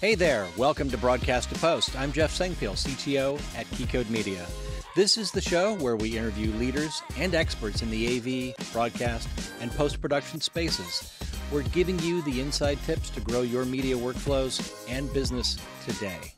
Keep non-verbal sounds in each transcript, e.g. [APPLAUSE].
Hey there, welcome to Broadcast to Post. I'm Jeff Sengpiehl, CTO at Keycode Media. This is the show where we interview leaders and experts in the AV, broadcast, and post production spaces. We're giving you the inside tips to grow your media workflows and business today.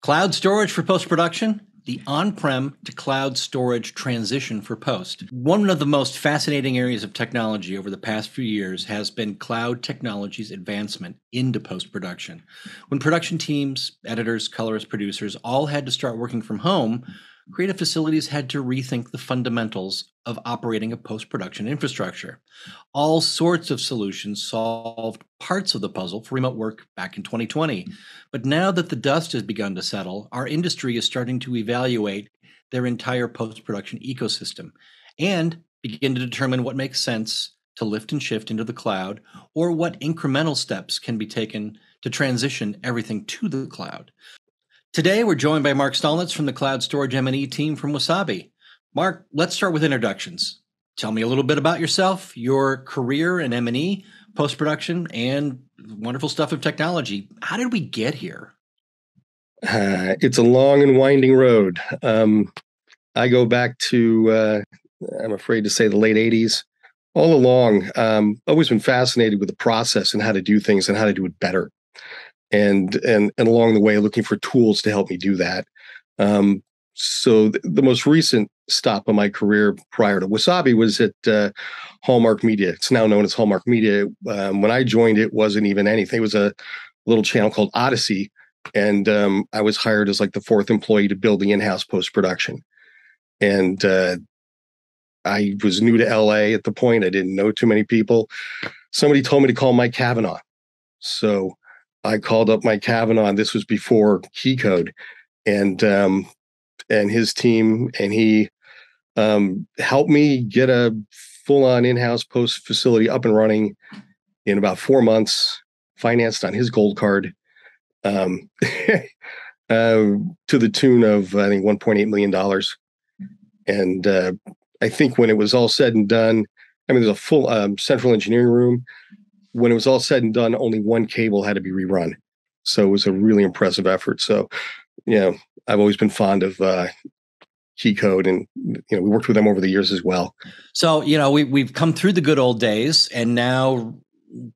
Cloud storage for post production? The on prem to cloud storage transition for Post. One of the most fascinating areas of technology over the past few years has been cloud technology's advancement into post production. When production teams, editors, colorists, producers all had to start working from home, creative facilities had to rethink the fundamentals of operating a post production infrastructure. All sorts of solutions solved parts of the puzzle for remote work back in 2020. Hmm. But now that the dust has begun to settle, our industry is starting to evaluate their entire post production ecosystem and begin to determine what makes sense to lift and shift into the cloud or what incremental steps can be taken to transition everything to the cloud. Today, we're joined by Mark Stolnitz from the Cloud Storage M&E team from Wasabi. Mark, let's start with introductions. Tell me a little bit about yourself, your career in M&E, post-production, and wonderful stuff of technology. How did we get here? Uh, it's a long and winding road. Um, I go back to, uh, I'm afraid to say, the late 80s. All along, um, always been fascinated with the process and how to do things and how to do it better and and and along the way looking for tools to help me do that. Um, so th- the most recent stop of my career prior to Wasabi was at uh, Hallmark Media. It's now known as Hallmark Media. Um, when I joined, it wasn't even anything. It was a little channel called Odyssey, and um, I was hired as like the fourth employee to build the in-house post production. And uh, I was new to LA at the point. I didn't know too many people. Somebody told me to call Mike Cavanagh. So I called up Mike Cavanagh. And this was before Keycode, and um, and his team, and he um, helped me get a full-on in-house post facility up and running in about four months. Financed on his gold card, um, [LAUGHS] uh, to the tune of I think 1.8 million dollars. And uh, I think when it was all said and done, I mean, there's a full um, central engineering room when it was all said and done, only one cable had to be rerun. So it was a really impressive effort. So, you know, I've always been fond of uh, Keycode, and you know, we worked with them over the years as well. So, you know, we we've come through the good old days, and now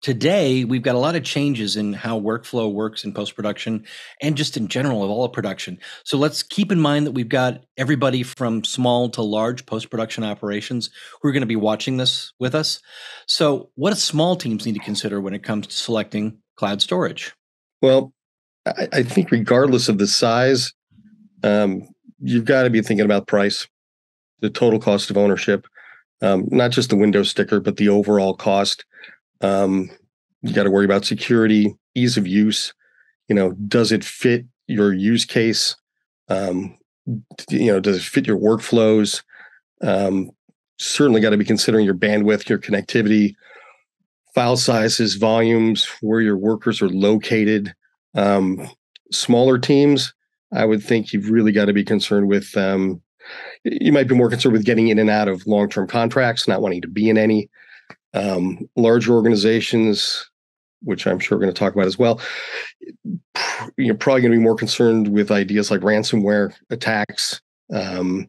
today we've got a lot of changes in how workflow works in post production and just in general of all of production. So let's keep in mind that we've got everybody from small to large post production operations who are going to be watching this with us. So, what do small teams need to consider when it comes to selecting cloud storage? Well, I, I think regardless of the size, um, you've got to be thinking about price, the total cost of ownership, um, not just the window sticker, but the overall cost. Um, you got to worry about security, ease of use. You know, does it fit your use case? Um, you know, does it fit your workflows? Um, certainly got to be considering your bandwidth, your connectivity, file sizes, volumes, where your workers are located. Um, smaller teams, I would think you've really got to be concerned with. Um, you might be more concerned with getting in and out of long-term contracts, not wanting to be in any. Um, large organizations, which I'm sure we're going to talk about as well, you're probably going to be more concerned with ideas like ransomware attacks, um,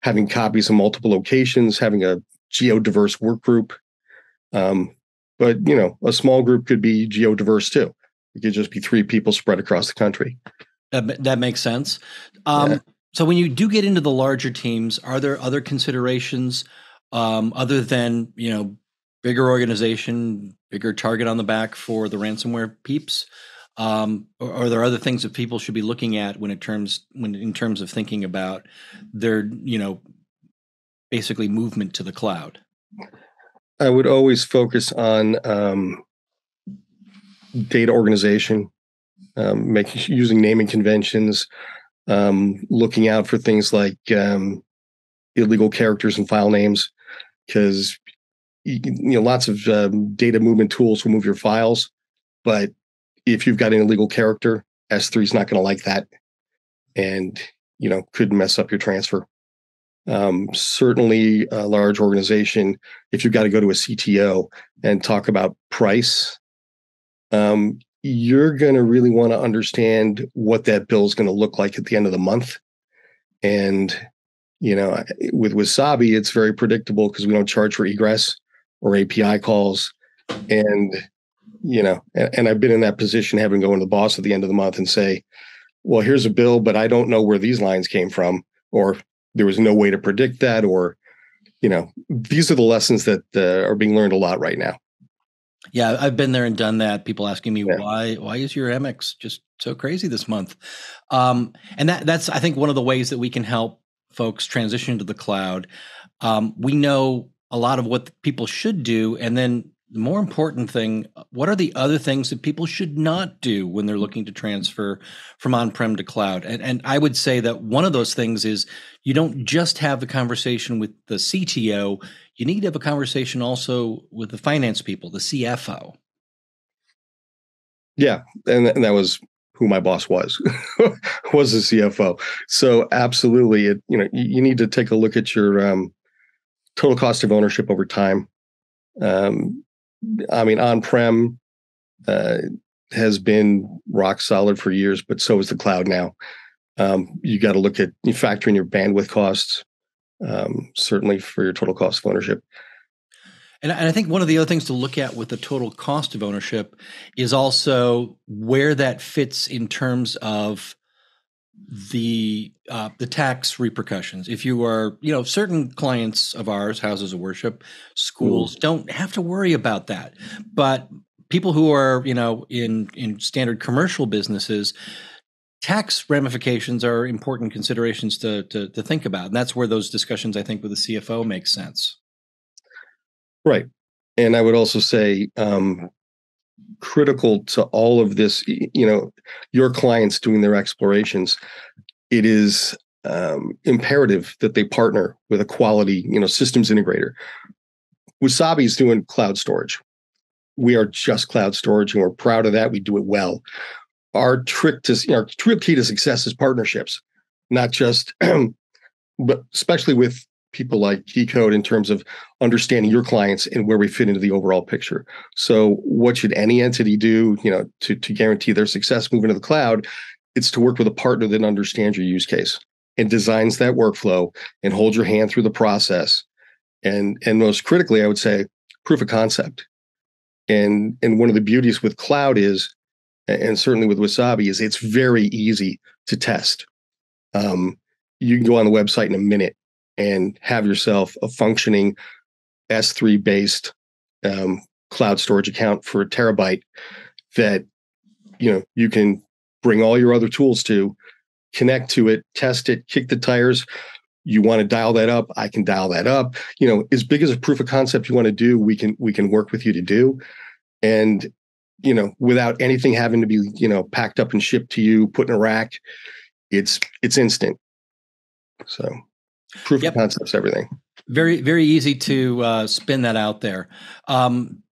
having copies in multiple locations, having a geodiverse work group. Um, but you know, a small group could be geodiverse too. It could just be three people spread across the country. That, that makes sense. Um, yeah. So when you do get into the larger teams, are there other considerations um, other than you know bigger organization, bigger target on the back for the ransomware peeps? Um, or are there other things that people should be looking at when it terms when in terms of thinking about their you know basically movement to the cloud? I would always focus on um, data organization, um, making using naming conventions, um, looking out for things like um, illegal characters and file names, because you, you, know lots of um, data movement tools will move your files, but if you've got an illegal character, S3 is not going to like that, and you know could mess up your transfer. Um, certainly, a large organization, if you've got to go to a CTO and talk about price, um, you're going to really want to understand what that bill is going to look like at the end of the month. And, you know, with Wasabi, it's very predictable because we don't charge for egress or API calls. And, you know, and, and I've been in that position having to go to the boss at the end of the month and say, well, here's a bill, but I don't know where these lines came from, or there was no way to predict that, or, you know, these are the lessons that uh, are being learned a lot right now. Yeah, I've been there and done that. People asking me yeah. why why is your Amex just so crazy this month? Um, and that that's I think one of the ways that we can help folks transition to the cloud. Um, we know a lot of what people should do, and then the more important thing what are the other things that people should not do when they're looking to transfer from on-prem to cloud? And, and i would say that one of those things is you don't just have the conversation with the cto you need to have a conversation also with the finance people the cfo yeah and, and that was who my boss was [LAUGHS] was the cfo so absolutely it you know you, need to take a look at your um, total cost of ownership over time um, I mean, on prem uh, has been rock solid for years, but so is the cloud now. Um, you got to look at you factor in your bandwidth costs, um, certainly for your total cost of ownership. And, and I think one of the other things to look at with the total cost of ownership is also where that fits in terms of the uh, the tax repercussions. If you are, you know, certain clients of ours, houses of worship, schools, mm. don't have to worry about that. But people who are, you know, in in standard commercial businesses, tax ramifications are important considerations to, to to think about, and that's where those discussions, I think, with the CFO make sense. Right, and I would also say. Um, critical to all of this you know your clients doing their explorations it is um, imperative that they partner with a quality you know systems integrator. Wasabi is doing cloud storage. We are just cloud storage and we're proud of that. We do it well. Our trick to our real key to success is partnerships not just [CLEARS THROAT] but especially with people like Keycode in terms of understanding your clients and where we fit into the overall picture. So, what should any entity do, you know, to to guarantee their success moving to the cloud? It's to work with a partner that understands your use case and designs that workflow and hold your hand through the process. And and most critically, I would say proof of concept. And and one of the beauties with cloud is, and certainly with Wasabi, is it's very easy to test. Um, you can go on the website in a minute and have yourself a functioning S3 based um, cloud storage account for a terabyte that you know you can bring all your other tools to connect to it test it kick the tires. You want to dial that up i can dial that up. You know as big as a proof of concept you want to do we can we can work with you to do. And you know without anything having to be you know packed up and shipped to you put in a rack it's it's instant. So proof yep. of concepts, everything. Very, very easy to uh, spin that out there. Um,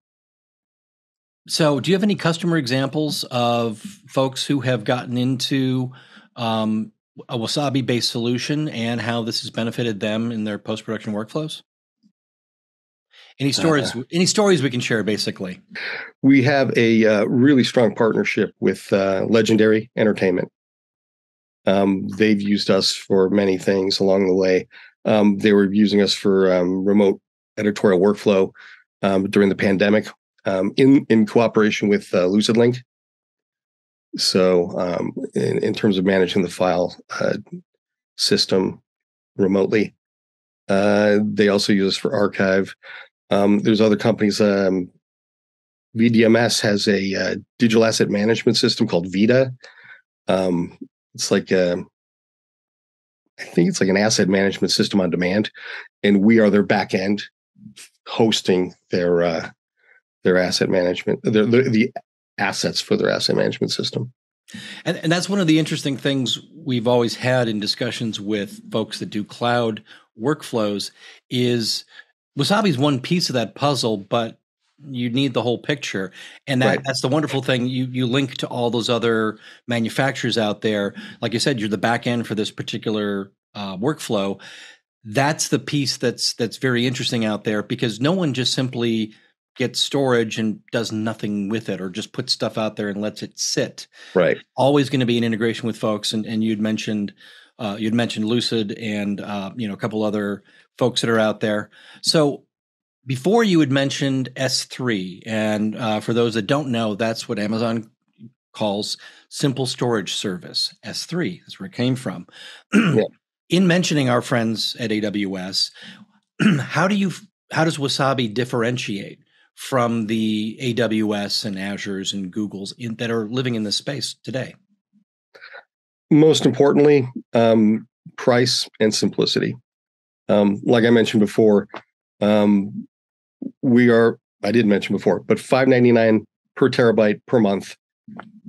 so, do you have any customer examples of folks who have gotten into um, a Wasabi based solution and how this has benefited them in their post production workflows? Any stories? Uh, any stories we can share? Basically, we have a uh, really strong partnership with uh, Legendary Entertainment. Um, they've used us for many things along the way. Um, they were using us for um, remote editorial workflow um, during the pandemic um, in in cooperation with uh, LucidLink. So, um, in, in, terms of managing the file uh, system remotely, uh, they also use us for archive. there's other companies. VDMS has a uh, digital asset management system called Vita. Um, it's like a, um, I think it's like an asset management system on demand, and we are their back end hosting their uh, their asset management, their, the, the assets for their asset management system. And, and that's one of the interesting things we've always had in discussions with folks that do cloud workflows is Wasabi's one piece of that puzzle, but you need the whole picture and that right. that's the wonderful thing you you link to all those other manufacturers out there like you said you're the back end for this particular uh, workflow that's the piece that's that's very interesting out there because no one just simply gets storage and does nothing with it or just puts stuff out there and lets it sit. Right. Always going to be an integration with folks. And, and you'd mentioned uh, you'd mentioned Lucid and uh, you know a couple other folks that are out there. So before you had mentioned S3, and uh, for those that don't know, that's what Amazon calls simple storage service S3. That's where it came from. yeah. [CLEARS THROAT] In mentioning our friends at AWS, [CLEARS THROAT] how do you how does Wasabi differentiate from the AWS and Azures and Googles in, that are living in this space today? Most importantly, um, price and simplicity. Um, like I mentioned before, um, we are I did mention before, but five ninety nine per terabyte per month.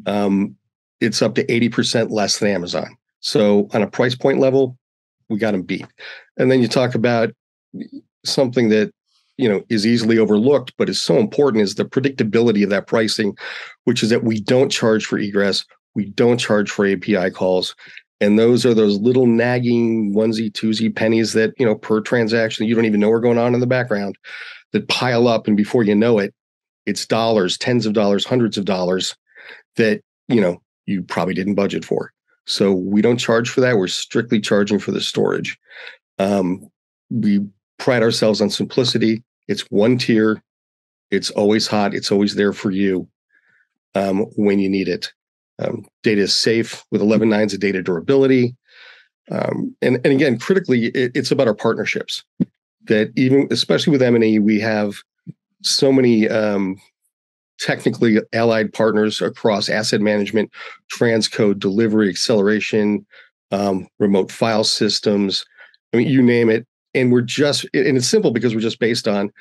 Um, it's up to eighty percent less than Amazon. So on a price point level, we got them beat. And then you talk about something that you know is easily overlooked but is so important is the predictability of that pricing which is that we don't charge for egress we don't charge for api calls and those are those little nagging onesie twosie pennies that you know per transaction you don't even know are going on in the background that pile up and before you know it it's dollars tens of dollars hundreds of dollars that you know you probably didn't budget for so we don't charge for that we're strictly charging for the storage um, we pride ourselves on simplicity. It's one tier. It's always hot. It's always there for you um, when you need it. Um, data is safe with 11 nines of data durability. Um, and, and again, critically, it, it's about our partnerships. That even, especially with M&E, we have so many um, technically allied partners across asset management, transcode, delivery, acceleration, um, remote file systems. I mean, you name it and we're just and it's simple because we're just based on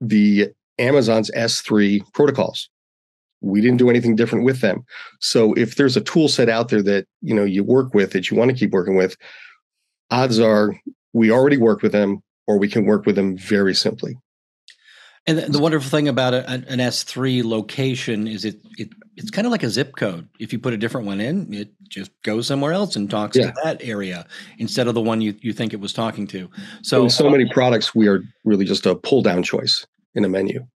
the Amazon's S3 protocols. We didn't do anything different with them. So if there's a tool set out there that you know you work with that you want to keep working with, odds are we already work with them or we can work with them very simply. And the wonderful thing about an S3 location is it, it it's kind of like a zip code. If you put a different one in, it just goes somewhere else and talks yeah. to that area instead of the one you, you think it was talking to. So in so uh, many products, we are really just a pull down choice in a menu.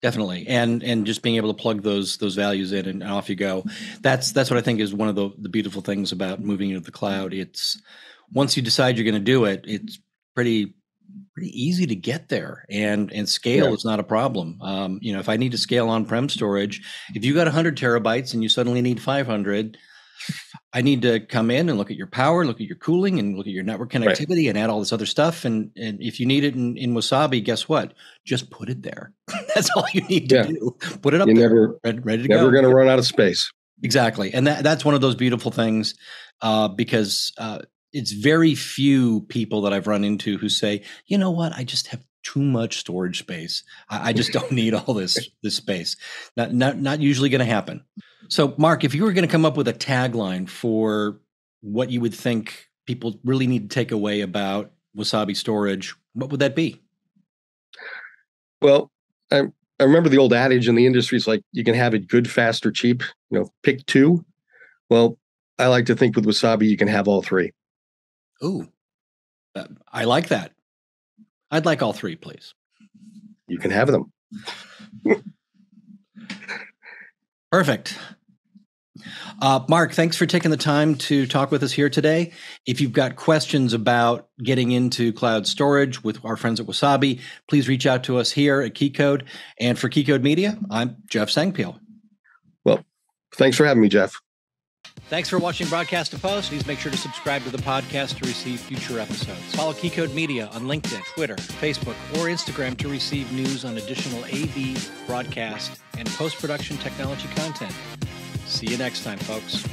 Definitely, and and just being able to plug those those values in and off you go. That's that's what I think is one of the the beautiful things about moving into the cloud. It's once you decide you're going to do it, it's pretty pretty easy to get there and and scale yeah. is not a problem. Um, you know if i need to scale on-prem storage if you got 100 terabytes and you suddenly need 500 i need to come in and look at your power look at your cooling and look at your network connectivity right. and add all this other stuff and and if you need it in, in wasabi guess what? Just put it there. [LAUGHS] That's all you need to yeah. do. Put it up You're there. never, ready, ready to never go. to run out of space. Exactly and that, that's one of those beautiful things uh, because uh, it's very few people that I've run into who say, you know what, I just have too much storage space. I, I just don't need all this [LAUGHS] this space. Not not not usually going to happen. So, Mark, if you were going to come up with a tagline for what you would think people really need to take away about Wasabi storage, what would that be? Well, I, I remember the old adage in the industry is like you can have it good, fast, or cheap. You know, pick two. Well, I like to think with Wasabi you can have all three. Ooh, uh, I like that. I'd like all three, please. You can have them. [LAUGHS] Perfect. Uh, Mark, thanks for taking the time to talk with us here today. If you've got questions about getting into cloud storage with our friends at Wasabi, please reach out to us here at Keycode. And for Keycode Media, I'm Jeff Sengpiehl. Well, thanks for having me, Jeff. Thanks for watching Broadcast to Post. Please make sure to subscribe to the podcast to receive future episodes. Follow Keycode Media on LinkedIn, Twitter, Facebook, or Instagram to receive news on additional AV, broadcast, and post production technology content. See you next time, folks.